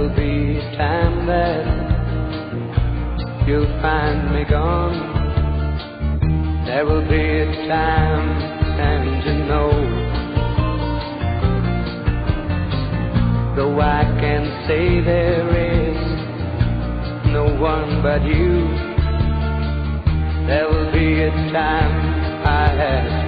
will be a time that you'll find me gone. There will be a time, and you know. Though I can say there is no one but you, there will be a time I have.